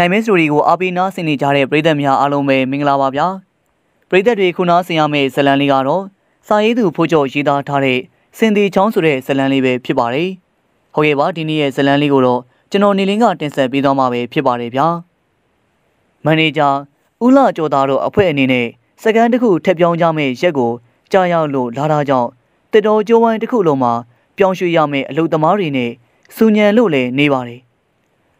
နိုင်မဲစတိုရီကိုအားပေးနားဆင်နေကြတဲ့ပရိသတ်များအားလုံးပဲမင်္ဂလာပါဗျာပရိသတ်တွေခုနားဆင်ရမယ့်ဇလံလေးကတော့စာရေးသူဖိုးကျော်ရေးသားထားတဲ့စင်ဒီချောင်းဆိုတဲ့ဇလံလေးပဲဖြစ်ပါတယ်ဟုတ်ကဲ့ပါဒီနေ့ရဲ့ဇလံလေးကိုတော့ကျွန်တော်နေလင်းကတင်ဆက်ပေးသွားမှာပဲဖြစ်ပါတယ်ဗျာမန်နေဂျာဦးလာကျော်သားတို့အဖွဲ့အနေနဲ့စကန်တစ်ခုထပ်ပြောင်းကြမယ့်ရက်ကိုကြာရောက်လို့လာတာကြောင့်တတော်ကျိုးဝိုင်းတစ်ခုလုံးမှာပြောင်းရွှေ့ရမယ့်အလုပ်သမားတွေနဲ့စူညံလို့လည်းနေပါတယ်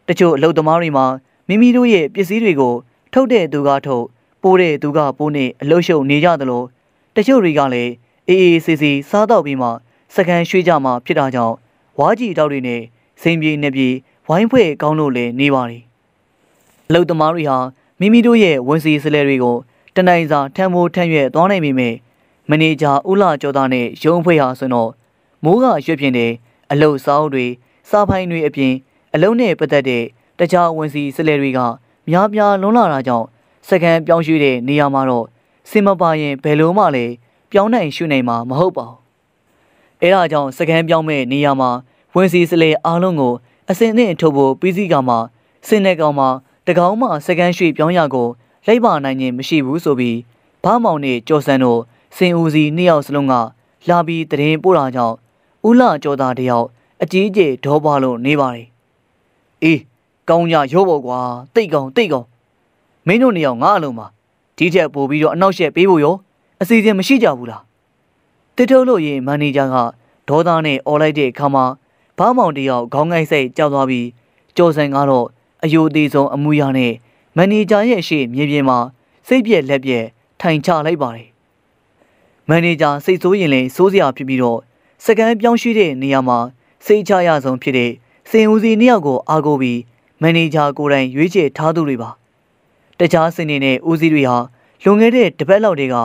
တချို့အလုပ်သမားတွေမှာ မိမိတို့ရဲ့ပစ္စည်းတွေကို ထုတ်တဲ့သူကထုတ်ပိုးတဲ့သူကပိုးနဲ့အလုရှုပ်နေကြသလိုတချို့တွေကလည်းအေးအေးဆေးဆေးစားတော့ပြီးမှစကန်ရွှေ့ကြမှာဖြစ်တာကြောင့်ဝါကြီးတောက်တွေနဲ့စိန်ပြေနေပြေဝိုင်းဖွဲ့ကောင်းလို့လည်းနေပါတယ်အလုသမားတွေဟာမိမိတို့ရဲ့ဝန်စီစလဲတွေကိုတနိုင်စာထမ်းမိုးထမ်းရွက်သွားနိုင်ပေမဲ့မန်နေဂျာဦးလာကျော်သားနဲ့ရုံးဖွဲ့ဟာဆိုတော့မိုးကရွှေ့ပြင်းတဲ့အလုစာအုပ်တွေစားဖိုင်းတွေအပြင်အလုံးနဲ့ပတ်သက်တဲ့ တခြားဝန်စီစလဲတွေကများပြားလွန်လာတာကြောင့်စကန်ပြောင်းရွှေ့တဲ့နေရာမှာတော့စင်မပါရင်ဘယ်လိုမှလည်းပြောင်းနိုင်ရွှေ့နိုင်မှာမဟုတ်ပါဘူး။အဲဒါကြောင့်စကန်ပြောင်းမဲ့နေရာမှာဝန်စီစလဲအားလုံးကိုအစင်နဲ့ထုတ်ဖို့ပြီးစီးကမှစင်တဲ့ကောင်မှာတကောင်မှစကန်ရွှေ့ပြောင်းရကိုလိုက်ပါနိုင်ခြင်းမရှိဘူးဆိုပြီးဘားမောင်နဲ့ကျော်စံတို့စင်ဦးစီနှစ်ယောက်စလုံးကလာပြီးတရင်ပို့တာကြောင့်ဦးလာကျော်သားတယောက်အကြီးအကျယ်ဒေါပါလို့နေပါတယ်။အေး ကောင်းကြရောပေါ့ကွာတိတ်ကောင်တိတ်ကောင်မင်းတို့နေအောင်ငါအလုံးပါဒီထက်ပိုပြီးတော့အနောက်ရှက်ပေးဖို့ရောအစီအစဉ်မရှိကြဘူးလားတစ်ထုတ်လို့ရင်မန်နေဂျာကဒေါသနဲ့អော်လိုက်တဲ့အခါမှာဘားမောင်တယောက်ခေါင်းငိုက်စိတ်ကြောက်သွားပြီးကျော်စံကတော့အယိုသေးဆုံးအမှုရနဲ့မန်နေဂျာရဲ့ရှေ့မြေပြင်မှာစိတ်ပြက်လက်ပြက်ထိုင်ချလိုက်ပါတယ်မန်နေဂျာစိတ်ဆိုးရင်လည်းစိုးစရာဖြစ်ပြီးတော့စကန်ပြောင်းရွှေ့တဲ့နေရာမှာစိတ်ချရဆုံးဖြစ်တဲ့စင်ဦးစီနှစ်ယောက်ကိုအားကိုးပြီး မန်နေဂျာကိုယ်တိုင်ရွေးချယ်ထားသူတွေပါတခြားစင်နေနဲ့ဦးစီးတွေဟာလွန်ခဲ့တဲ့တပတ်လောက်တည်းက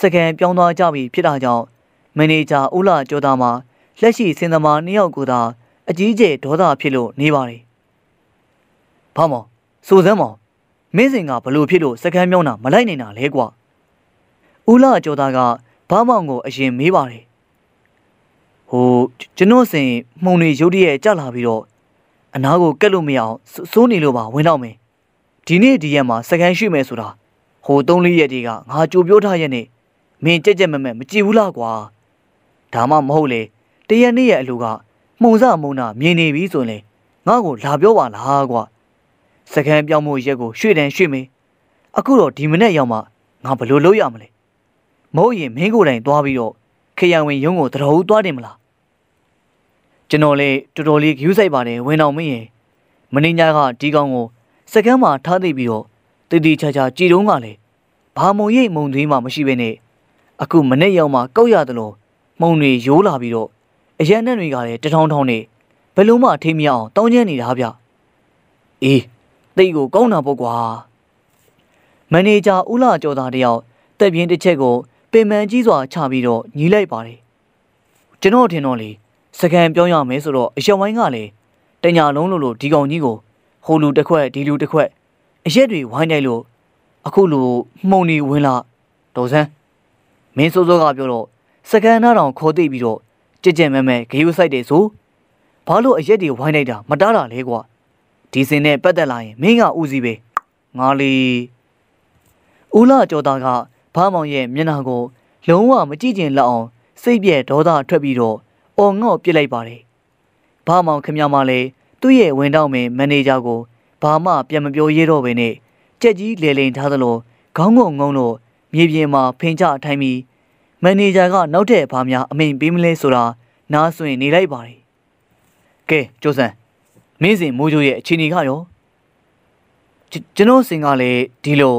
စကန်ပြောင်းသွားကြပြီဖြစ်တာကြောင့်မန်နေဂျာဦးလာကျော်သားမှာလက်ရှိစင်သမားနှစ်ယောက်ကိုသာအကြီးကျယ်ဒေါသဖြစ်လို့နေပါတယ်။ဘာမောင်စိုးစမ်းမောင်မင်းစင်ကဘလို့ဖြစ်လို့စကန်မြောင်းတာမလိုက်နိုင်တာလဲကွာ။ဦးလာကျော်သားကဘာမောင်ကိုအရင်မေးပါတယ်။ဟိုကျွန်တော်စင်မှုံတွေရုတ်တရက်ကြလာပြီးတော့ အနားကိုကက်လို့မရအောင်စိုးနေလို့ပါဝင်တော့မယ်။ဒီနေ့ဒီရက်မှာစကန်ရှိမယ်ဆိုတာဟို၃လေးရက်တည်းကငါကြိုပြောထားရက်နဲ့မင်းကြက်ကြက်မမက်မကြည့်ဘူးလားကွာ။ဒါမှမဟုတ်လေတရက်နေ့ရဲ့အလူကမှုံစမုံနာမြင်နေပြီဆိုရင်ငါ့ကိုလာပြောပါလားကွာစကန်ပြောင်းမှုရက်ကိုရွှေ့တန်းရွှေ့မေးအခုတော့ဒီမနေ့ရောက်မှငါဘလို့လုပ်ရမလဲမဟုတ်ရင်မင်းကိုယ်တိုင်သွားပြီးတော့ခရံဝင်ရုံးကိုတတော်ဦးသွားတယ်မလား ကျွန်တော်လေတော်တော်လေးဂယူးဆိုင်ပါတယ်ဝင်အောင်မင်းရင်မင်းညာကဒီကောင်ကိုစကန်မှာထားသိပြီးတော့တည်တည်ချာချာကြည်တုံးကလည်းဘာမုံရိပ်မုံသွေးမှမရှိဘဲနဲ့အခုမနေ့ရောက်မှကောက်ရတယ်လို့မုံတွေရိုးလာပြီးတော့အရန်နဲ့တွေကလည်းတထောင်ထောင်နေဘယ်လုံးမှထိမရအောင်တောင်းကျမ်းနေတာဗျအေးတိတ်ကိုကောင်းတာပေါ့ကွာမန်နေဂျာဦးလာကျော်သားတယောက်တက်ပြင်းတစ်ချက်ကိုပင်မန်ကြီးစွာချပြီးတော့ညီးလိုက်ပါတယ်ကျွန်တော်ထင်တော့လေ စကန်ပြောင်းရမယ်ဆိုတော့အရက်ဝိုင်းကလည်းတညာလုံးလို့လို့ဒီကောင်ကြီးကိုဟိုလူတစ်ခွက်ဒီလူတစ်ခွက်အရက်တွေဝိုင်းလိုက်လို့အခုလိုမှုံနေဝင်လာဒေါ်စန်းမင်းစိုးစိုးကပြောတော့စကန်နားတောင်ခေါ်သိပြီးတော့ကြက်ကြက်မဲမဲဂယုဆိုင်တယ်ဆိုဘာလို့အရက်တွေဝိုင်းလိုက်တာမတားတာလဲကွာဒီစင်နဲ့ပတ်သက်လာရင်မင်းကဦးစီးပဲငါလီဦးလာကျော်သားကဘာမောင်ရဲ့မျက်နှာကို လုံးဝမကြည့်ကျင်လောက်အောင်စိတ်ပြက်ဒေါသထွက်ပြီးတော့ အော်ငေါ့ပြစ်လိုက်ပါတယ်ဘာမောင်ခမရမလည်းသူ့ရဲ့ဝန်တောက်မင်းမန်နေဂျာကိုဘာမှပြန်မပြောရတော့ဘဲနဲ့ကြက်ကြီးလေလိန်ထားသလိုခေါင်းငုံငုံလို့မြေပြင်မှာဖင်ချထိုင်ပြီးမန်နေဂျာကနောက်တဲ့ဘာများအမိန်ပေးမလဲဆိုတာနားဆွင့်နေလိုက်ပါတယ်။ကဲကျိုးစံမင်းစင်မိုးချိုးရဲ့အခြေအနေကရောကျွန်တော်စင်ကလည်းဒီလို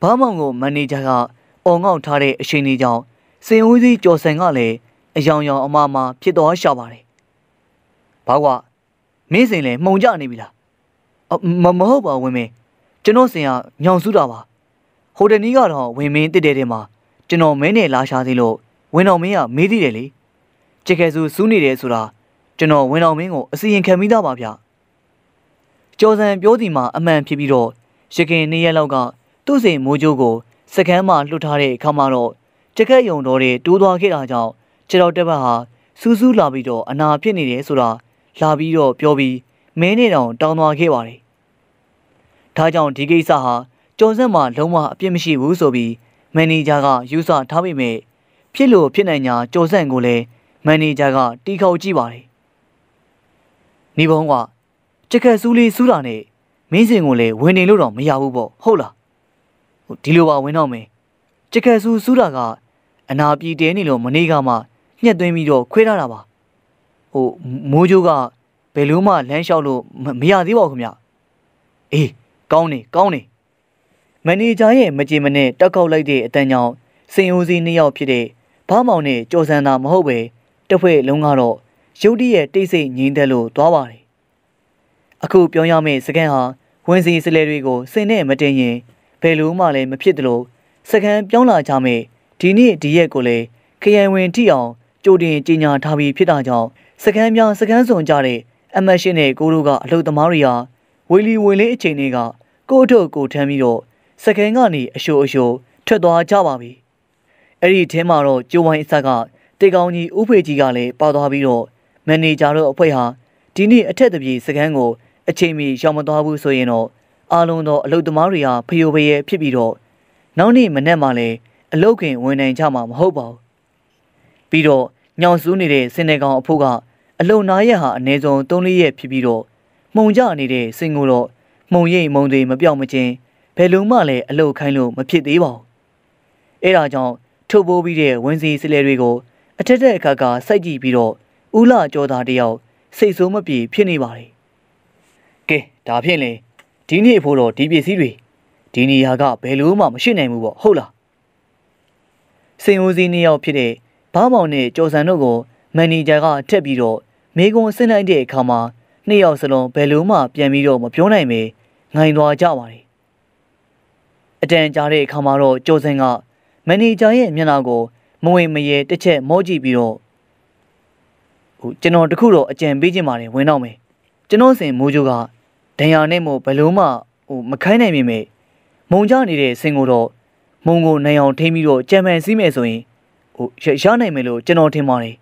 ဘာမောင်ကိုမန်နေဂျာကအော်ငေါ့ထားတဲ့အချိန်ကြီးကြောင့်စင်ဦးစီးကျော်စံကလည်း အယောင်ယောင်အမမဖြစ်သွားရှာပါတယ်။ဘာကွာမင်းစင်လည်းမှုံကြနေပြီလား။မမဟုတ်ပါဝင်မင်းကျွန်တော်စင်ကညောင်စုတာပါ။ဟိုတနီးကတော့ဝင်မင်းတစ်တဲ့တဲ့မှာကျွန်တော်မင်းနဲ့လာရှာသေးလို့ဝင်တော်မင်းကမေးသေးတယ်လေချစ်ခဲစုစူးနေတယ်ဆိုတာကျွန်တော်ဝင်တော်မင်းကိုအစီရင်ခံမိသားပါဗျကျော်စံပြောစီမှာအမှန်ဖြစ်ပြီးတော့ရခင်နေ့ရက်လောက်ကသူ့စိန်မိုးကြိုးကိုစကမ်းမှာလွှတ်ထားတဲ့အခါမှာတော့ကြက်ကက်ယုံတော်တွေတိုးသွားခဲ့တာကြောင့် ခြေတော်တက်ပတ်ဟာစူးစူးလာပြီးတော့အနာဖြစ်နေတယ်ဆိုတာလာပြီးတော့ပြောပြီးမင်းနေတောင်တောင်းသွားခဲ့ပါတယ်ဒါကြောင့်ဒီကိစ္စဟာကျော်စက်မှာလုံးဝအပြစ်မရှိဘူးဆိုပြီးမန်နေဂျာကယူဆထားပေမဲ့ဖြစ်လို့ဖြစ်နိုင်ညာကျော်စက်ကိုလည်းမန်နေဂျာကတီးခေါက်ကြည့်ပါတယ်။နေဘုံကချက်ကက်ဆူးလေးစူးတာနဲ့မင်းစင်ကိုလည်းဝင်နေလို့တော့မရဘူးပေါ့ဟုတ်လား။ဟိုဒီလိုပါဝင်တော့မယ်။ချက်ကက်ဆူးစူးတာကအနာပြေတဲနေလို့မနေ့ကမှ ညှက်သွင်းပြီးတော့ခွေးထားတာပါ။ဟိုမိုးကြိုးကဘယ်လိုမှလမ်းလျှောက်လို့မရသေးပါဘူးခင်ဗျ။အေးကောင်းနေကောင်းနေမန်နေဂျာရဲ့မကြင်မနဲ့တက်ကောက်လိုက်တဲ့အတန်းကြောင့်စင်အိုစီနှစ်ယောက်ဖြစ်တဲ့ဘားမောင်နဲ့ကြော်စံသာမဟုတ်ပဲတစ်ဖွဲ့လုံးကတော့ရုတ်တရက်တိတ်ဆိတ်ငြိမ်းသက်လို့သွားပါတယ်အခုပြောရမယ့်စကန်ဟာဝင်စီစလဲတွေကိုစင်နဲ့မတင်ရင်ဘယ်လိုမှလည်းမဖြစ်သလိုစကန်ပြောင်းလာကြမယ်ဒီနေ့ဒီရက်ကိုလည်းခရိုင်ဝင်ထိအောင် ကြိုတင်ကြီးညာထားပြီးဖြစ်တာကြောင့်စကန်များစကန်စုံကြတဲ့အမတ်ရှင်နဲ့ကိုတို့ကအလုပ်သမားတွေဟာဝေလီဝေလေးအချိန်တွေကကို့ထုတ်ကိုထမ်းပြီးတော့စကန်ကနေအရှိုးအရှိုးထွက်သွားကြပါပြီအဲ့ဒီထဲမှာတော့ကျိုးဝိုင်းအဆက်ကတေကောင်ကြီးဥဖေကြီးကလည်းပါသွားပြီးတော့မန်နေဂျာတို့အဖွဲ့ဟာဒီနေ့အထက်တပြေစကန်ကိုအချိန်မီရောက်မသွားဘူးဆိုရင်တော့အားလုံးသောအလုသမားတွေဟာဖျို့ဖျဲဖြစ်ပြီးတော့နောက်နေ့မနေ့မှလည်းအလုတ်ခင်ဝင်နိုင်ကြမှာမဟုတ်ပါဘူး ပြီးတော့ညောင်စူးနေတဲ့စင်နေကောင်အဖို့ကအလုံနာရက်ဟာအနည်းဆုံး3-4ရက်ဖြစ်ပြီးတော့မှုံကြနေတဲ့စင်ကိုတော့မှုံရိပ်မုံတွေမပြောက်မချင်းဘယ်လုံးမှလည်းအလုတ်ခိုင်းလို့မဖြစ်သေးပါဘူးအဲ့ဒါကြောင့်ထုတ်ပိုးပြီးတဲ့ဝင်းစီစလဲတွေကိုအထက်ထက်အခါကစိုက်ကြည့်ပြီးတော့ဦးလာကြောသားတယောက်စိတ်ဆိုးမပြေဖြစ်နေပါတယ်ကဲဒါဖြင့်လေဒီနေ့ဖို့တော့ဒီပစ္စည်းတွေဒီနေရာကဘယ်လို့မှမရှိနိုင်ဘူးပေါ့ဟုတ်လားစင်ဦးစီးနှစ်ယောက်ဖြစ်တဲ့ ဘားမောင်နဲ့ကျော်စံတို့ကိုမန်နေဂျာကထက်ပြီးတော့မေကွန်ဆင်းလိုက်တဲ့အခါမှာနှစ်ယောက်စလုံးဘယ်လို့မှပြန်ပြီးတော့မပြောနိုင်ပဲငိုင်သွားကြပါတယ်အတန်ကြာတဲ့အခါမှာတော့ကျော်စံကမန်နေဂျာရဲ့မျက်နှာကိုမဝင်မရဲတစ်ချက်မောကြည့်ပြီးတော့ဟိုကျွန်တော်တခုတော့အကြံပေးခြင်းပါတယ်ဝင်တော့မယ်ကျွန်တော်စင်မိုးချိုးကဒဏ်ရာနဲ့မို့ဘလို့မှဟိုမခိုင်းနိုင်မိမေမုံကြနေတဲ့စင်ကိုတော့မုံကိုနိုင်အောင်ထိမ့်ပြီးတော့ကြံပန်စည်းမယ်ဆိုရင် ဟိုရနိုင်မယ်လို့ကျွန်တော်ထင်ပါတယ်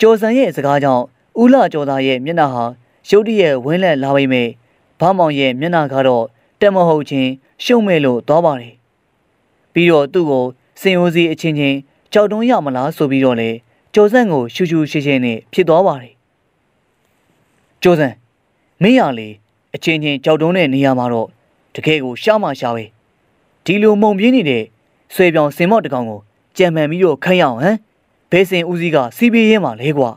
ကျော်စံရဲ့စကားကြောင့်ဦးလာကျော်သားရဲ့မျက်နှာဟာရုတ်တရက်ဝင်းလက်လာပေမဲ့ဘာမောင်ရဲ့မျက်နှာကတော့တက်မဟုတ်ချင်းရှုံ့မဲ့လို့သွားပါတယ်ပြီးတော့သူ့ကိုစင်အိုစီအချင်းချင်းကြောက်တုံးရမလားဆိုပြီးတော့လေကျော်စံကိုရှူရှူရှင်းရှင်းနဲ့ဖြစ်သွားပါတယ်ကျော်စံမင်းရလေအချင်းချင်းကြောက်တုံးတဲ့နေရာမှာတော့တကယ်ကိုရှားမှရှားပဲဒီလိုမုံပြင်းနေတဲ့ဆွေပြောင်စင်မော့တကောင်ကို ကြံမှန်ပြီးတော့ခိုင်းရအောင်ဟမ်ဘဲစင်ဦးစီးကစီးပြေးရင်းမှာလဲကွာ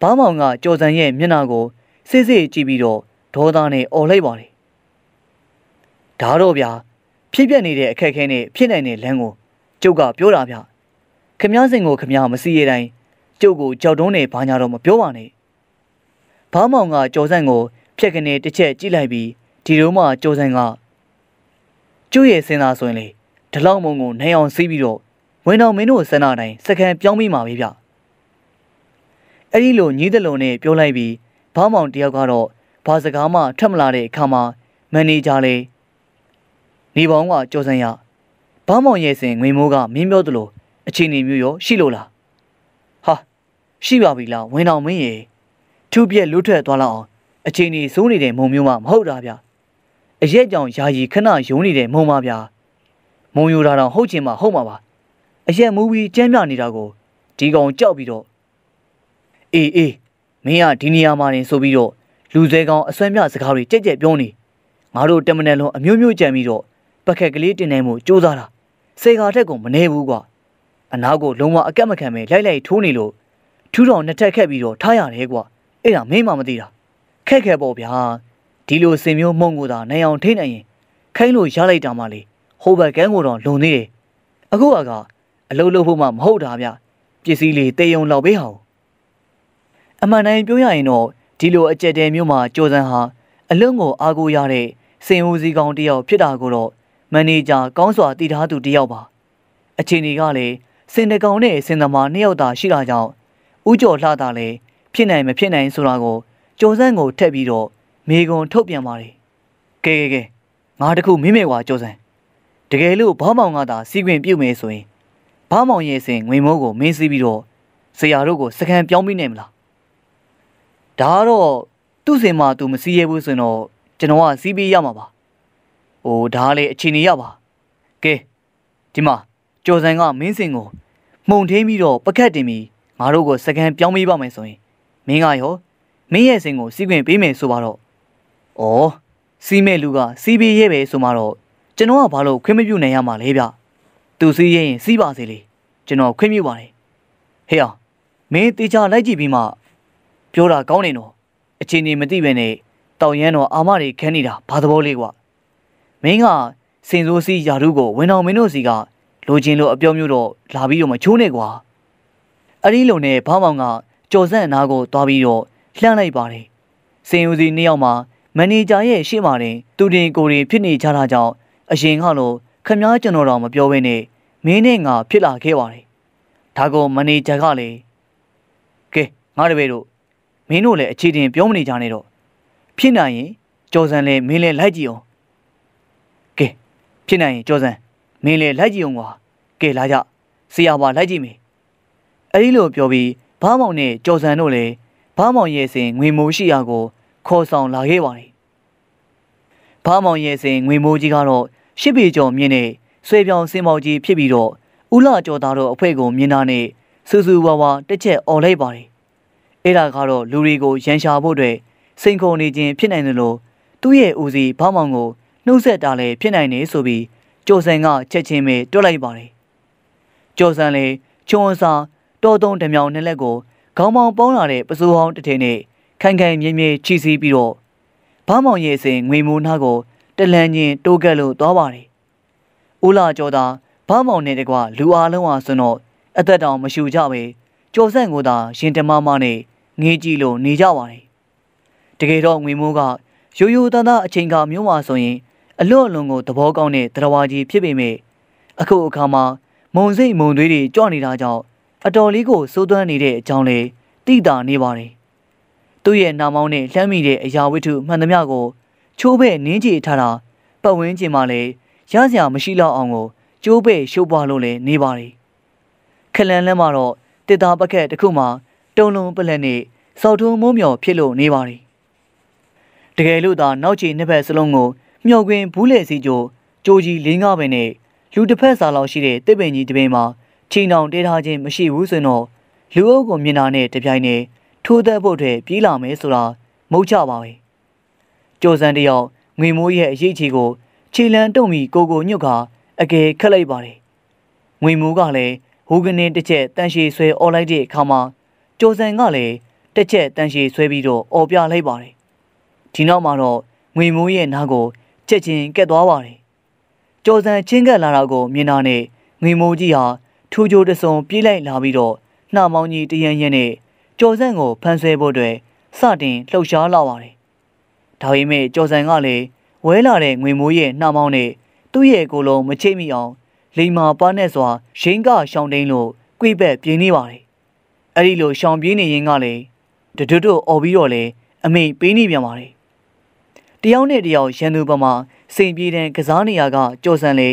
ဘားမောင်ကကြော်စံရဲ့မျက်နှာကိုစိတ်စိတ်ကြည့်ပြီးတော့ဒေါသနဲ့អော်လိုက်ပါတယ်ဒါတော့ဗျာဖြစ်ပြနေတဲ့အခက်အခဲနဲ့ဖြစ်နိုင်တဲ့လမ်းကိုကျုပ်ကပြောတာဗျခမားစင်ကိုခမားမစီရတိုင်းကျုပ်ကိုကြောက်တုံးနဲ့ဘာညာတော့မပြောပါနဲ့ဘားမောင်ကကြော်စံကိုဖြက်ကနေတစ်ချက်ကြည့်လိုက်ပြီးဒီလိုမှကြော်စံကကျုပ်ရဲ့စင်သာဆိုရင်လေ ဒီလောက်မုံကိုနိုင်အောင်စီးပြီးတော့ဝင်တော်မင်းတို့စန္ဒတိုင်းစကန်ပြောင်းမိမှာပဲဗျအဲ့ဒီလိုညီးတလုံးနဲ့ပြောလိုက်ပြီးဘားမောင်တယောက်ကတော့ဘာစကားမှထက်မလာတဲ့အခါမှာမန်နေဂျာလေးနေပေါင်းကကြောစံရဘာမောင်ရဲ့စင်ငွေမိုးကမင်းပြောသလိုအချိန်နေမျိုးရောရှိလို့လားဟာရှိပါပြီလားဝင်တော်မင်းရေထူပြက်လွတ်ထွက်သွားလောက်အောင်အချိန်နေစိုးနေတဲ့မုံမျိုးမှမဟုတ်တာဗျအရက်ကြောင်ယာယီခဏယုံနေတဲ့မုံပါဗျာ မုံယူတာတော့ဟုတ်ချင်မှဟုတ်မှာပါအရက်မူပြီးကြမ်းပြနေတာကိုဒီကောင်ကြောက်ပြီးတော့အေးအေးမင်းကဒီနေရာမှာနေဆိုပြီးတော့လူစဲကောင်အစွမ်းမြစကားတွေကြက်ကြက်ပြောနေငါတို့တမနယ်လုံးအမျိုးမျိုးကြံပြီးတော့ပကက်ကလေးတင်နိုင်မှုစူးစမ်းတာစေကာထက်ကိုမနေဘူးကွာအနာကိုလုံးဝအကက်မခံပဲလိုက်လိုက်ထိုးနေလို့ထူးတော်နှစ်ထက်ခက်ပြီးတော့ထားရတယ်ကွာအဲ့ဒါမင်းမှမသိတာခက်ခဲပေါ့ဗျာဒီလိုစင်မျိုးမှုံကိုသာနိုင်အောင်ထိနိုင်ရင်ခိုင်းလို့ရလိုက်တာမှလေ ဟိုဘက်ကန်းကိုတော့လုံနေတယ်အခုကအလုံးလုံးဖို့မှမဟုတ်တာဗျပစ္စည်းလေးတေယုံလောက်ပေးဟောင်းအမှန်တိုင်းပြောရရင်တော့ဒီလိုအကြက်တဲမျိုးမှာကြော်စံဟာအလွန်ကိုအားကိုးရတဲ့စင်ဦးစီကောင်တယောက်ဖြစ်တာကိုတော့မန်နေဂျာကောင်းစွာတည်ထားသူတယောက်ပါအချိန်ကြီးကလည်းစင်တကောင်နဲ့စင်သမားနှစ်ယောက်သာရှိတာကြောင့်ဥကျော်လှတာလည်းဖြစ်နိုင်မဖြစ်နိုင်ဆိုတာကိုကြော်စန်းကိုထက်ပြီးတော့မေကွန်ထုတ်ပြန်ပါတယ်ကဲကဲကဲငါတခုမိမေဝါကြော်စန်း တကယ်လို့ဘားမောင်ကသာစီးခွင့်ပြုမယ်ဆိုရင်ဘားမောင်ရဲ့စင်ငွေမိုးကိုမင်းစီးပြီးတော့ဆရာတို့ကိုစကန်ပြောင်းပြီးနေမလားဒါကတော့သူ့စင်မှာသူမစီးရဘူးဆိုရင်တော့ကျကျွန်တော်ကစီးပြီးရမှာပါ။ဟိုဒါလေအချိန်နေရပါ။ကဲဒီမှာကျော်စံကမင်းစင်ကိုမှုန်ထင်းပြီးတော့ပကတ်တင်ပြီးငါတို့ကိုစကန်ပြောင်းပေးပါမယ်ဆိုရင်မင်းကရောမင်းရဲ့စင်ကိုစီးခွင့်ပေးမယ်ဆိုပါတော့။ဩစီးမဲ့လူကစီးပြီးရဲ့ပဲဆိုမှတော့ ကျွန်တော်ကဘာလို့ခွင့်မပြုနိုင်ရမှာလဲဗျ။သူစီးရင်စီးပါစေလေ။ကျွန်တော်ခွင့်ပြုပါတယ်။ဟေ့အောင်မင်းတေချာလိုက်ကြည့်ပြီးမှပြောတာကောင်းနေတော့အချိန်ကြီးမသိပဲနဲ့တောင်ရမ်းတော့အာမတွေခန်းနေတာဘာသဘောလေးကွာမင်းကစင်စိုးစီယာရုကိုဝင်တော်မင်းတို့စီကလိုချင်လို့အပြောမျိုးတော့လာပြီးတော့မချိုးနဲ့ကွာအဲ့ဒီလုံနဲ့ဘာမောင်ကကြော်စန့်နာကိုသွားပြီးတော့လှမ်းလိုက်ပါတယ်စင်ဦးစီနှစ်ယောက်မှာမန်နေဂျာရဲ့ရှေ့မှာတင်သူတင်ကိုယ်ဖြစ်နေကြတာကြောင့် အရင်ကလို့ခမားကျွန်တော်တော့မပြောဘဲနဲ့မင်းနဲ့ငါဖြစ်လာခဲ့ပါတယ်ဒါကိုမန်နေဂျာကလည်းကဲငါတပည့်တို့မင်းတို့လည်းအခြေတင်ပြောမနေကြနဲ့တော့ဖြစ်နိုင်ရင်ကြော်စံလည်းမင်းလည်းလိုက်ကြည့်အောင်ကဲဖြစ်နိုင်ရင်ကြော်စံမင်းလည်းလိုက်ကြည့်အောင်ကွာကဲလာကြဆရာပါလိုက်ကြည့်မေအဲ့ဒီလိုပြောပြီးဘားမောင်နဲ့ကြော်စံတို့လည်းဘားမောင်ရဲ့စင်ငွေမိုးရှိရာကိုခေါ်ဆောင်လာခဲ့ပါတယ် ဘားမောင်ရဲ့စင်ငွေမိုးကြီးကတော့ရှစ်ပေကျော်မြင့်နဲ့ဆွေပြောင်စင်မောက်ကြီးဖြစ်ပြီးတော့ဦးလာကျော်သားတို့အဖွဲ့ကိုမြင်တာနဲ့စူစူဝါဝါတစ်ချက်អော်လိုက်ပါတယ်အဲ့ဒါကတော့လူတွေကိုရန်ရှာဖို့အတွက်စိန်ခုန်နေခြင်းဖြစ်နိုင်တယ်လို့သူ့ရဲ့ဦးစီးဘောင်းမောင်ကိုနှုတ်ဆက်တာလည်းဖြစ်နိုင်နေဆိုပြီးကျော်စံကချက်ချင်းပဲတွက်လိုက်ပါတယ်ကျော်စံလည်းချုံစာတော်တုံးတမြောင်နဲ့လက်ကိုခေါင်းပေါင်းပေါင်းလာတဲ့ပစိုးဟောင်းတစ်ထည်နဲ့ခိုင်ခိုင်မြဲမြဲချီစီးပြီးတော့ ဘောင်းမောင်ရဲ့စင်ငွေမိုးနားကိုတလန်ချင်းတိုးကက်လို့သွားပါတယ်ဦးလာကျော်သာဘောင်းမောင်နဲ့တကွလူအားလုံးဟာဆိုတော့အသက်တောင်မရှူကြပဲကျော်ဆန့်ကိုသာရင်တမမနဲ့ငေးကြည့်လို့နေကြပါတယ်တကယ်တော့ငွေမိုးကရိုးရိုးသားသားအချိန်ကမျိုးမှာဆိုရင်အလွတ်အလွန်ကိုသဘောကောင်းတဲ့တရားဝါကြီးဖြစ်ပေမဲ့အခုအခါမှာမုံစိတ်မုံသွေးတွေကြွနေတာကြောင့်အတော်လေးကိုစိုးသွမ်းနေတဲ့အကြောင်းလေးသိတာနေပါတယ် သူ့ရဲ့နာမောင်းနဲ့လှမ်းမိတဲ့အရာဝတ္ထုမှန်သမျှကိုချိုးပဲ့နင်းကြည့်ထားတာပတ်ဝန်းကျင်မှာလည်းရစရာမရှိတော့အောင်ကိုကျိုးပဲ့ရှိုးပွားလို့လည်းနေပါတယ်ခလန်လန်းမှာတော့တစ်သားပကက်တစ်ခုမှတုံလုံးပလက်နဲ့စောက်ထုံးမိုးမြော်ဖြစ်လို့နေပါတယ်တကယ်လို့သာနောက်ချီနှစ်ဖက်စလုံးကိုမျော်ခွင်ဘူးလေစီကြိုကြိုကြီးလေးငါးပင်နဲ့လူတစ်ဖက်စာလောက်ရှိတဲ့တစ်ပင်ကြီးတစ်ပင်မှာချီနှောင်တေးထားခြင်းမရှိဘူးဆိုတော့လူအုပ်ကိုမြင်တာနဲ့တပြိုင်နက် ထိုးသက်ဖို့အတွက်ပြေးလာမယ်ဆိုတာမဟုတ်ကြပါဘူးကြိုစံတယောက်ငွေမိုးရဲ့အရေးကြီးကိုခြေလန်းတုံမီကိုကိုညွတ်ခါအကယ်ခက်လိုက်ပါတယ်ငွေမိုးကလည်းဟိုကနေတစ်ချက်တန်ရှည်ဆွဲអော်လိုက်တဲ့အခါမှာကြိုစံကလည်းတစ်ချက်တန်ရှည်ဆွဲပြီးတော့អော်ပြလိုက်ပါတယ်ဒီနောက်မှာတော့ငွေမိုးရဲ့နားကိုချက်ချင်းကက်သွားပါတယ်ကြော်စံချင်းကက်လာတာကိုမြင်တာနဲ့ငွေမိုးကြီးဟာထူကြိုတစုံပြေးလိုက်လာပြီးတော့နှာမောင်းကြီးတရန်ရန်နဲ့ ကြော်စံကိုဖန်ဆဲဖို့အတွက်စတင်လှုပ်ရှားလာပါတယ်ဒါပေမဲ့ကြော်စံကလည်းဝဲလာတဲ့ငွေမိုးရဲ့နှာမောင်းနဲ့သူ့ရဲ့ကိုယ်လုံးမချိတ်မိအောင်လိမ္မာပါနဲ့စွာရင်းကရှောင်းတိန်လို့ကြွေဘက်ပြင်းနေပါတယ်အဲ့ဒီလိုရှောင်းပြေးနေရင်ကလည်းတတွတ်အော်ပြီးတော့လေအမိတ်ပေးနေပြန်ပါတယ်တယောက်နဲ့တယောက်ရန်သူပမာစိန်ပြေးတဲ့ကစားနေရကကြော်စံလေ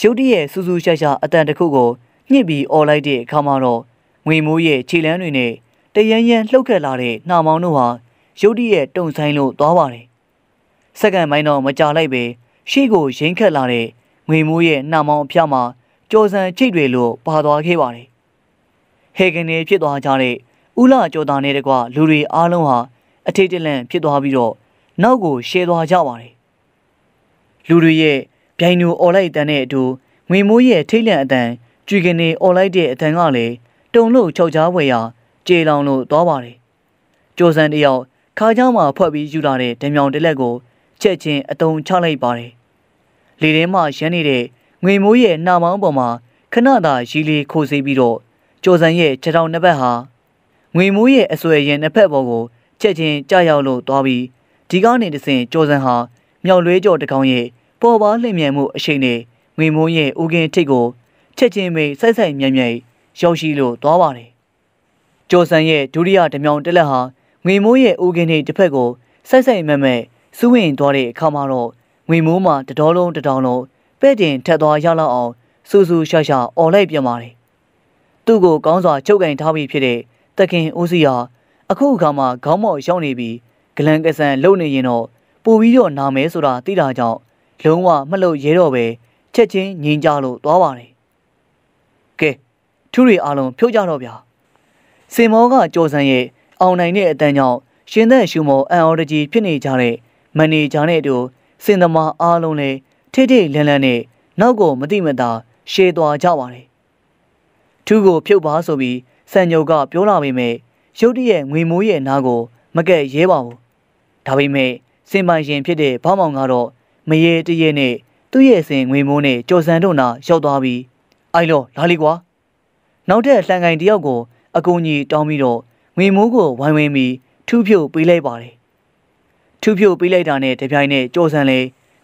ရုတ်တရက်စူးစူးရှာရှာအတန်တစ်ခုကိုညှစ်ပြီးអော်လိုက်တဲ့အခါမှာတော့ငွေမိုးရဲ့ခြေလန်းတွေနဲ့ တရန်ရန်လှုပ်ခတ်လာတဲ့နှာမောင်းတို့ဟာရုတ်တရက်တုံဆိုင်လို့သွားပါတယ်စက္ကန့်ပိုင်းတော့မကြာလိုက်ပဲရှေ့ကိုရင်းခတ်လာတဲ့ငွေမိုးရဲ့နှာမောင်းအဖျားမှာကြော်စံချိတ်တွေလို့ပါသွားခဲ့ပါတယ်ဟေဂန်နေဖြစ်သွားကြတဲ့ဥလာကြော်သားနဲ့တကွလူတွေအားလုံးဟာအထိတ်တလန့်ဖြစ်သွားပြီးတော့နောက်ကိုရှဲသွားကြပါတယ်လူတွေရဲ့ပြိုင်နူអော်လိုက်တန်းတဲ့အတူငွေမိုးရဲ့ထိတ်လန့်အတန်ကြွေကနေអော်လိုက်တဲ့အတန်ကလည်းတုံလို့ခြောက်ကြားဝယ်ရာ ကြေလောင်လို့သွားပါတယ်။ကြော်စံတယောက်ခါးချောင်းမှာဖွက်ပြီးယူလာတဲ့ဓမြောင်တလက်ကိုချက်ချင်းအတုံချလိုက်ပါတယ်။လေထဲမှာရမ်းနေတဲ့ငွေမိုးရဲ့နှာမောင်းပေါ်မှာခဏသာရီလီခိုစေးပြီးတော့ကြော်စံရဲ့ခြေထောက်နှစ်ဖက်ဟာငွေမိုးရဲ့အဆွဲရင်နှစ်ဖက်ပေါ်ကိုချက်ချင်းကြရောက်လို့သွားပြီးဒီကနေတဆင်ကြော်စံဟာမြောက်လွဲကြော်တကောင်ရဲ့ပေါ်ပါလှည့်မြန်မှုအရှိန်နဲ့ငွေမိုးရဲ့ဥကင်းထိတ်ကိုချက်ချင်းပဲစိုက်စိုက်မြန်မြန်ရောက်ရှိလို့သွားပါတယ် ကြော်စံရဲ့ဒုတိယဓမြောင်တက်လက်ဟာငွေမိုးရဲ့ဦးကင်းထိတ်တစ်ဖက်ကိုဆိုက်ဆိုက်မမဲ့စူးဝင်သွားတဲ့အခါမှာတော့ငွေမိုးမှာတတော်လုံးတတောင်လုံးပဲ့တင်ထက်သွားရလောက်အောင်စူးစူးရှာရှာអော်လိုက်ပြန်ပါတယ်သူ့ကိုကောင်းစွာချုပ်ကင်ထားပြီးဖြစ်တဲ့တခင်ဦးစီဟာအခုအခါမှာခေါင်းမော့ရောက်နေပြီးဂလန်ကဆန်လုံနေရင်တော့ပို့ပြီးတော့နာမယ်ဆိုတာသိတာကြောင့်လုံးဝမလှုပ်ရဲတော့ပဲချက်ချင်းငြင်းကြလို့သွားပါတယ်ကဲထူရီအားလုံးဖြုတ်ကြတော့ဗျာ စင်မောကကြော်စံရဲ့အောင်နိုင်တဲ့အတန်းကြောင့်ရှင်သက်ရှူမောအန်အော်တကြီးဖြစ်နေကြတဲ့မန်နေဂျာနဲ့အတူစင်သမားအားလုံးလည်းထိထိလန်းလန်းနဲ့နောက်ကိုမတိမတာရှေ့သွားကြပါတယ်ထူကိုဖြုတ်ပါဆိုပြီးစံညုတ်ကပြောလာပေမဲ့ရုတ်တရက်ငွေမိုးရဲ့နားကို မကက်ရဲပါဘူးဒါပေမဲ့စင်ပိုင်ရှင်ဖြစ်တဲ့ဘောင်းမောင်ကတော့မရေတရေနဲ့သူ့ရဲ့စင်ငွေမိုးနဲ့ကြော်စံတို့နာရောက်သွားပြီးအိုင်လောလာလီကွာနောက်ထပ်လှန်ကင်တယောက်ကို အကူကြီးတောင်းပြီးတော့ငွေမိုးကိုဝိုင်းဝန်းပြီးထူးဖြုတ်ပေးလိုက်ပါတယ်ထူးဖြုတ်ပေးလိုက်တာနဲ့တပြိုင်နက်ကြော်စံလေ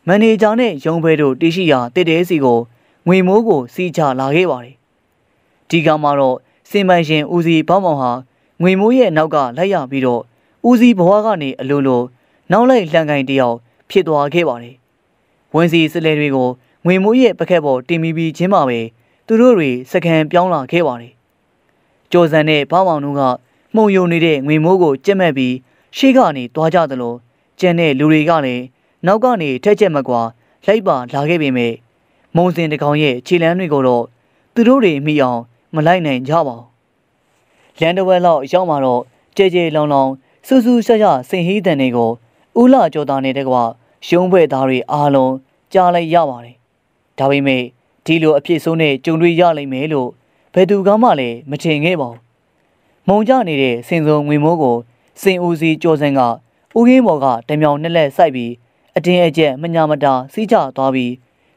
မန်နေဂျာနဲ့ရုံးဘဲတို့တရှိရာတစ်တဲစီကိုငွေမိုးကိုစီးချလာခဲ့ပါတယ်ဒီကမှာတော့စင်ပိုင်ရှင်ဦးစီဘောင်းမောင်ဟာငွေမိုးရဲ့နောက်ကလိုက်ရပြီးတော့ဦးစီဘဝကနေအလိုလိုနောက်လိုက်လှန်ကင်တယောက်ဖြစ်သွားခဲ့ပါတယ်။ဝင်စီစလဲတွေကိုငွေမိုးရဲ့ပကက်ပေါ်တင်ပြီးပြီးချင်းပါပဲသူတို့တွေစကန်ပြောင်းလာခဲ့ပါတယ်။ ကျော်စံနဲ့ဘောင်းမောင်တို့ကမှုံယုံနေတဲ့ငွေမိုးကိုကြက်မဲ့ပြီးရှေ့ကနေသွားကြသလိုကျန်တဲ့လူတွေကလည်းနောက်ကနေထက်ချက်မကွာလိုက်ပါလာခဲ့ပေမဲ့မုံစင်တကောင်ရဲ့ခြေလမ်းတွေကိုတော့သူတို့တွေမိအောင်မလိုက်နိုင်ကြပါဘူးလန်ဒဝဲလောက်ရောက်มาတော့ကြဲကြဲလောင်လောင်စူးစူးရှက်ရှက်စင်ဟီးတန်တွေကိုဦးလာကြောသားနေတဲ့ကွာရုံးဘွဲ့သားတွေအားလုံးကြားလိုက်ရပါတယ်ဒါပေမဲ့ဒီလိုအဖြစ်ဆုံးနဲ့ကြုံတွေ့ရလိမ့်မယ်လို့ ဘယ်သူကမှလည်းမထင်ခဲ့ပါဘူးမုံကြနေတဲ့စင်စုံငွေမိုးကိုစင်ဦးစီကြောစင်ကဦးရင်းဘော်ကတမြောင်နှစ်လက်စိုက်ပြီးအတင်းအကျပ်မညာမတာစီးကြသွားပြီး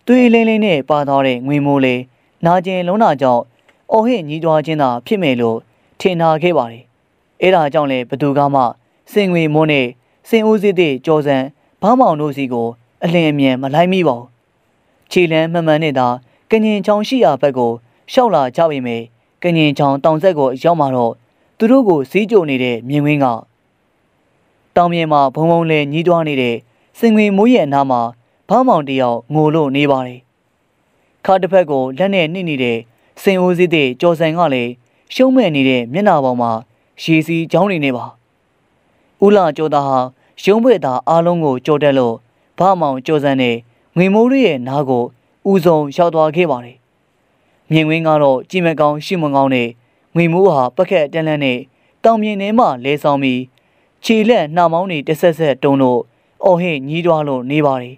သွေးလင်းလင်းနဲ့ပါသွားတဲ့ငွေမိုးလေးနာကျင်လုံးနာကြောင့်အော်ဟစ်ညီးတွားခြင်းသာဖြစ်မယ်လို့ထင်ထားခဲ့ပါတယ်။အဲဒါကြောင့်လည်းဘသူကမှစင်ငွေမိုးနဲ့စင်ဦးစစ်တဲ့ကြောစံဘားမောင်တို့စီကိုအလင်းအမြန်မလိုက်မိပါဘူး။ခြေလန်းမှန်မှန်နဲ့သာကငင်ချောင်းရှိရာဘက်ကို ရှောက်လာကြပေမယ့်ကငင်ချောင်းတောင်ဆက်ကိုရောက်มาတော့သူတို့ကိုစီးကြိုနေတဲ့မြင်ကွင်းကတောင်မြေမှာဘုံဘုံလဲညီးတွားနေတဲ့စင်ငွေမိုးရဲ့အနားမှာဘားမောင်တယောက်ငိုလို့နေပါတယ်။ခါတစ်ဖက်ကိုလက်နဲ့နှိမ့်နေတဲ့စင်အိုးစည်းတဲ့ကြော်ဆိုင်ကလည်းရှုံးမဲ့နေတဲ့မျက်နှာပေါ်မှာရေစီးချောင်းနေနေပါ။ဦးလာကျော်သားဟာရုံးဘွေသားအားလုံးကိုကြော်တက်လို့ဘားမောင်ကြော်စံနဲ့ငွေမိုးရဲ့နားကိုဦးဆုံးရောက်သွားခဲ့ပါတယ်။ မြင်ကွင်းကတော့ကြည်မကောင်းရှိမကောင်းနဲ့ငွေမိုးဟာပကက်တန်းလန်းနဲ့တောင်မြင်ထဲမှလဲဆောင်ပြီးခြေလက်နှာမောင်းတွေတဆက်ဆက်တုံလို့အော်ဟစ်ညီးတွားလို့နေပါတယ်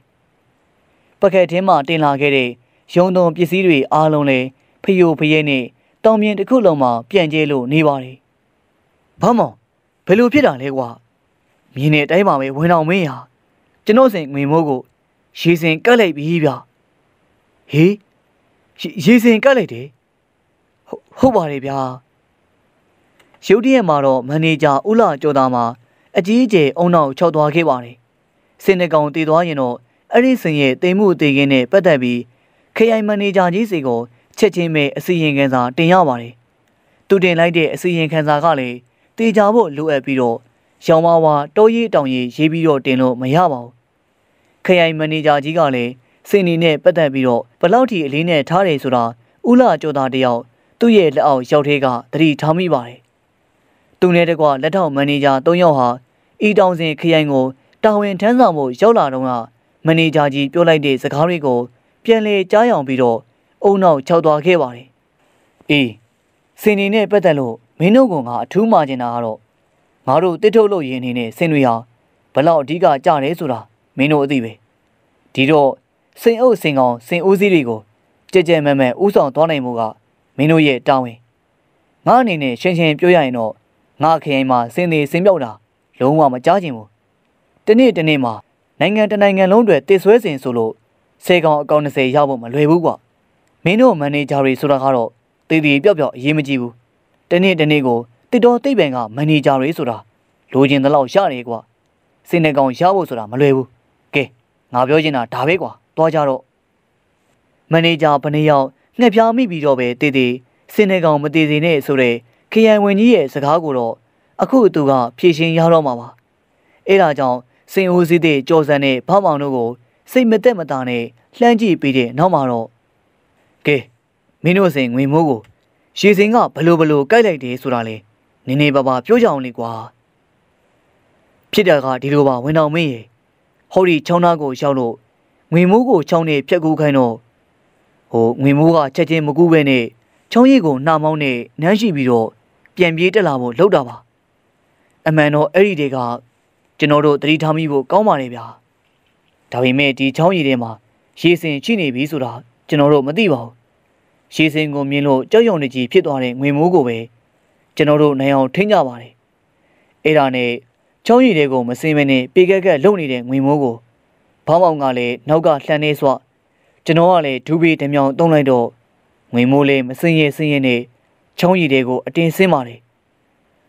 ။ပကက်ထဲမှတင်လာခဲ့တဲ့ရုံတုံပစ္စည်းတွေအားလုံးလည်းဖယိုဖယဲနဲ့တောင်မြင်တစ်ခုလုံးမှာပြန့်ကျဲလို့နေပါတယ်။ဘာမောင်ဘယ်လိုဖြစ်တာလဲကွာ။မြင်တဲ့အတိုင်းပါပဲဝင်အောင်မင်းဟာကျွန်တော်စင်ငွေမိုးကိုရေစင်ကတ်လိုက်ပြီဗျ။ဟေး ရေစင်ကတ်လိုက်တယ်။ဟုတ်ပါတယ်ဗျာ။ရုတ်တရက်မှာတော့မန်နေဂျာဦးလာကျော်သားမှာအကြီးအကျယ်အုံနောက်ခြောက်သွားခဲ့ပါတယ်။စင်တကောင်တည်သွားရင်တော့အဲ့ဒီစင်ရဲ့တိမ်မှုတေခင်းနဲ့ပတ်သက်ပြီးခရိုင်မန်နေဂျာကြီးစီကိုချက်ချင်းပဲအစီရင်ခံစာတင်ရပါတယ်။သူတင်လိုက်တဲ့အစီရင်ခံစာကလည်းတေချာဖို့လိုအပ်ပြီးတော့ရောင်မဝါတောရေးတောင်ရေးရေးပြီးတော့တင်လို့မရပါဘူး။ခရိုင်မန်နေဂျာကြီးကလည်း စင်နေနဲ့ပတ်သက်ပြီးတော့ဘလောက်ထိအလေးနဲ့ထားတယ်ဆိုတာဥလာကြောသားတယောက်သူ့ရဲ့လက်အောက်ရောက်သေးကသတိထားမိပါတယ်။သူနဲ့တကွလက်ထောက်မန်နေဂျာ၃ယောက်ဟာဤတောင်စင်ခရိုင်ကိုတာဝန်ထမ်းဆောင်မှုရောက်လာတော့ကမန်နေဂျာကြီးပြောလိုက်တဲ့စကားတွေကိုပြန်လေကြားယောင်ပြီးတော့အုံနောက်ခြောက်သွားခဲ့ပါတယ်။အေးစင်နေနဲ့ပတ်သက်လို့မင်းတို့ကငါအထူးမှာကျင်တာကတော့ငါတို့တစ်ထုတ်လို့ရင်းနေနဲ့စင်တွေဟာဘလောက်အဓိကကြတယ်ဆိုတာမင်းတို့အသိပဲ။ဒီတော့ စင်အုပ်စင်ကောင်စင်ဦးစီးတွေကိုကြကြဲမဲမဲဥဆောင်သွားနိုင်မှုကမင်းတို့ရဲ့တာဝန်။ငါအနေနဲ့ရှင်းရှင်းပြောရရင်တော့ငါခရိုင်မှာစင်နေစင်ပြောက်တာလုံးဝမကြားချင်ဘူး။တနေ့တနေ့မှာနိုင်ငံတနိုင်ငံလုံးတွေတည်ဆွဲစင်ဆိုလို့ဆယ်ကောင်အကောင့်20ရောက်ဖို့မလွယ်ဘူးကွာမင်းတို့မန်နေဂျာတွေဆိုတာကတော့တည်တည်ပြော့ပြော့အရေးမကြီးဘူးတနေ့တနေ့ကိုတစ်တော်တိတ်ပံကမန်နေဂျာတွေဆိုတာလိုချင်တဲ့လောက်ရတယ်ကွာစင်နေကောင်ရဖို့ဆိုတာမလွယ်ဘူးကဲငါပြောချင်တာဒါပဲကွာ သွားကြတော့မန်နေဂျာဘနေရောက်ငှက်ပြားမိပြီးတော့ပဲတည်တည်စင်နေကောင်မတည်စေနဲ့ဆိုတဲ့ခရိုင်ဝင်ကြီးရဲ့စကားကိုတော့အခုသူကဖြည့်ရှင်းရတော့မှာပါအဲ့ဒါကြောင့်စင်ဦးစီးတဲ့ကြော်စံနဲ့ဘောက်မောင်တို့ကိုစိတ်မသက်မသာနဲ့လှမ်းကြည့်ပြီးတဲ့နောက်မှာတော့ကဲမင်းတို့စင်ငွေမိုးကိုရေစင်ကဘလို့ဘလို့ကြိုက်လိုက်တယ်ဆိုတာလေနင်းနေပါပါပြောကြအောင်လေကွာဖြစ်တာကဒီလိုပါဝင်တော်မင်းရေဟဟောဒီချောင်းသားကိုရောက်လို့ ငွေမိုးကိုချောင်းနဲ့ဖြတ်ကူးခိုင်းတော့ဟိုငွေမိုးကချက်ချင်းမကူးပဲနဲ့ချောင်းရည်ကိုနှာမောင်းနဲ့နမ်းရှိပြီးတော့ပြန်ပြေးတက်လာဖို့လှုပ်တာပါအမှန်တော့အဲ့ဒီတွေကကျွန်တော်တို့သတိထားမိဖို့ကောင်းပါတယ်ဗျာဒါပေမဲ့ဒီချောင်းရည်ထဲမှာရေစင်ရှိနေပြီဆိုတာကျွန်တော်တို့မသိပါဘူးရေစင်ကိုမြင်လို့ကြောက်ရွံ့နေကြီးဖြစ်သွားတဲ့ငွေမိုးကိုပဲကျွန်တော်တို့နိုင်အောင်ထိန်းကြပါတယ်အဲ့ဒါနဲ့ချောင်းရည်တွေကိုမစင်မနဲ့ပေကက်ကက်လုံနေတဲ့ငွေမိုးကို ဘောင်းပေါင်ကလည်းနောက်ကလှန်နေစွကျွန်တော်ကလည်းဒူးဘေးတမြောင်တုံးလိုက်တော့ငွေမိုးလေးမစင်ရဲစင်ရဲနဲ့ချောင်းရည်တွေကိုအတင်းဆင်းပါတယ်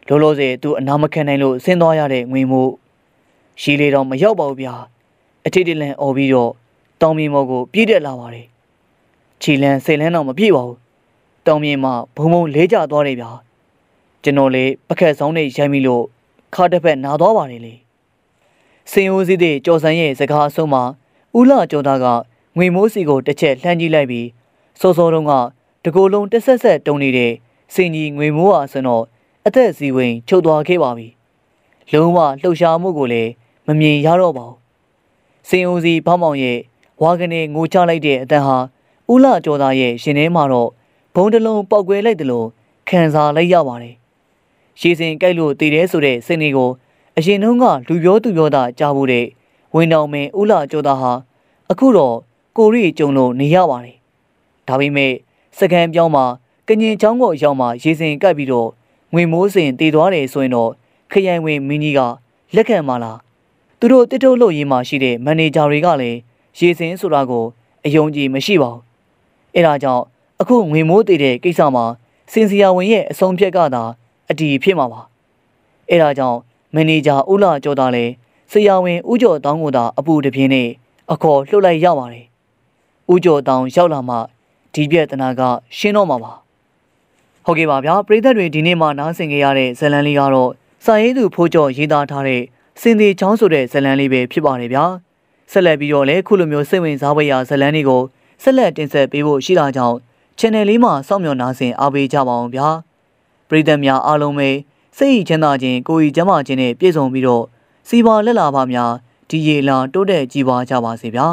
လောလောဆယ်သူအနာမခံနိုင်လို့ဆင်းသွားရတဲ့ငွေမိုးရှီလေတော့မရောက်ပါဘူးဗျာအထိတ်တလန့်អော်ပြီးတော့တောင်မြေမော်ကိုပြေးတက်လာပါတယ်ခြေလန်းစိတ်လန်းတော့မပြေပါဘူးတောင်မြေမှာဘုံဘုံလေးကျသွားတယ်ဗျာကျွန်တော်လေပကက်ဆောင်နဲ့ရိုက်မိလို့ခါတစ်ဖက်နာသွားပါတယ်လေ စင်ဦးစည်းတဲ့ကြော်စံရဲ့စကားအဆုံးမှာဦးလာကျော်သားကငွေမိုးစီကိုတစ်ချက်လှမ်းကြည့်လိုက်ပြီးစောစောတုန်းကတကိုယ်လုံးတစ်ဆက်ဆက်တုံနေတဲ့စင်ကြီးငွေမိုးဟာဆိုတော့အသက်စီဝင်ချုပ်သွားခဲ့ပါပြီလုံးဝလှုပ်ရှားမှုကိုလည်းမမြင်ရတော့ပါဘူးစင်ဦးစီဘောင်းမောင်ရဲ့ဝါကနေငိုချလိုက်တဲ့အတန်ဟာဦးလာကျော်သားရဲ့ရှင်ထဲမှာတော့ဘုံတလုံးပောက်ကွဲလိုက်တယ်လို့ခံစားလိုက်ရပါတယ်ရှည်စင်ကြိုက်လို့တည်တယ်ဆိုတဲ့စိတ်တွေကို အရင်တုန်းကလူပြောသူပြောတာကြားဖို့တဲ့ဝင်းတော်မင်းဦးလာကျော်သားဟာအခုတော့ကိုရီကြုံလို့နေရပါတယ်ဒါပေမဲ့စကန်ပြောင်းမှာကညင်ချောင်းကိုရောက်မှရေစင်ကပ်ပြီးတော့ငွေမိုးစင်တည်သွားတယ်ဆိုရင်တော့ခရိုင်ဝင်မင်းကြီးကလက်ခံမလားသူတို့တစ်ထုတ်လို့ရေးမှရှိတဲ့မန်နေဂျာတွေကလည်းရေစင်ဆိုတာကိုအယုံကြည်မရှိပါဘူးအဲဒါကြောင့်အခုငွေမိုးတည်တဲ့ကိစ္စမှာစင်စီယာဝင်ရဲ့အဆုံးဖြတ်ကသာအတီးဖြစ်မှာပါအဲဒါကြောင့် မန်နေဂျာဦးလာကျော်သားလည်းဆရာဝန်ဦးကျော်တောင်းကိုသာအပူတပြင်းနဲ့အခေါ်လှုပ်လိုက်ရပါတယ်ဦးကျော်တောင်းရောက်လာမှဒီပြက်တနာကရှင်းတော့မှာပါဟုတ်ကဲ့ပါဗျာပရိသတ်တွေဒီနေ့မှနားဆင်ကြရတဲ့ဇလန်လေးကတော့စာရေးသူဖိုးကျော်ရေးသားထားတဲ့စင်သေးချောင်းဆိုတဲ့ဇလန်လေးပဲဖြစ်ပါတယ်ဗျာဆက်လက်ပြီးတော့လည်းခုလိုမျိုးစိတ်ဝင်စားဖွယ်ရာဇလန်လေးကိုဆက်လက်တင်ဆက်ပေးဖို့ရှိတာကြောင့် channel လေးမှာစောင့်မျှော်နားဆင်အားပေးကြပါအောင်ဗျာပရိသတ်များအားလုံးပဲ စိတ်ချမ်းသာခြင်းကိုယ်ဤကျန်းမာခြင်းနဲ့ပြည့်စုံပြီးတော့စီပါလက်လာပါများဒီရေလာတိုးတက်ကြည်ပါကြပါစေဗျာ